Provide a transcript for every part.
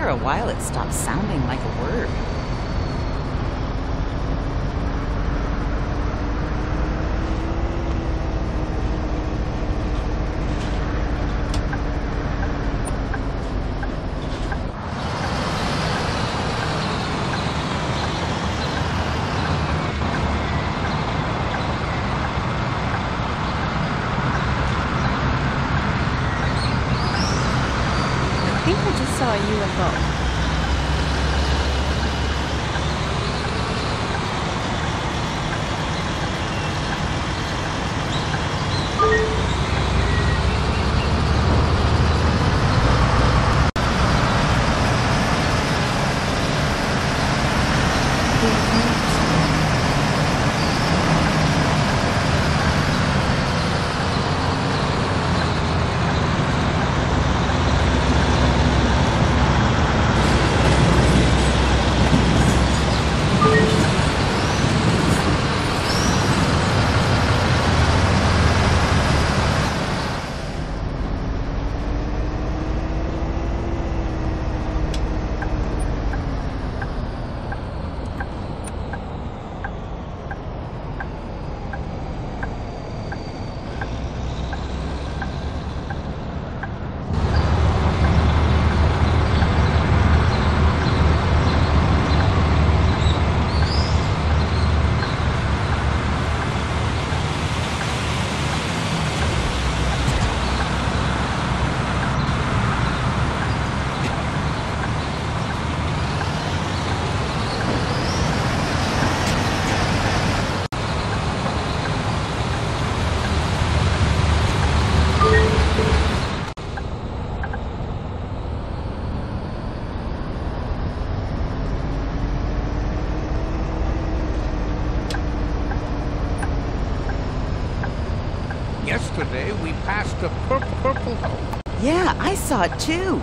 After a while, it stopped sounding like a word. I saw it too.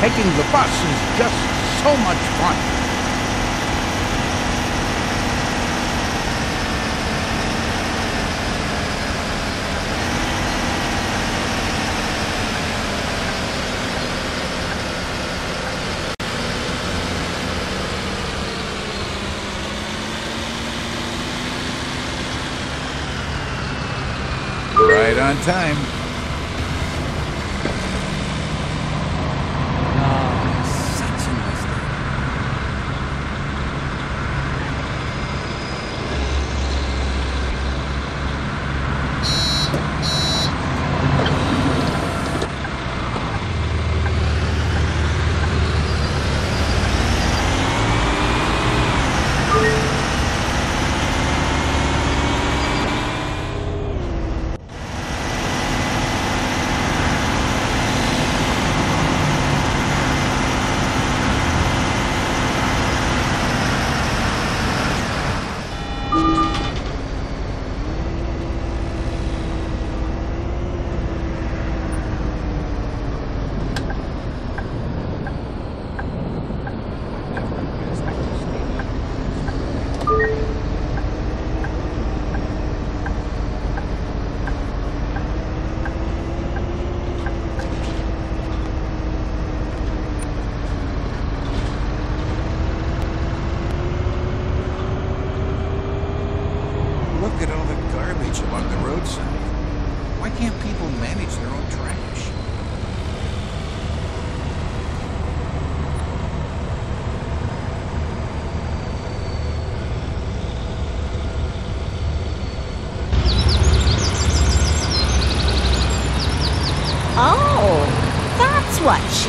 Taking the bus is just so much fun. Right on time. 我是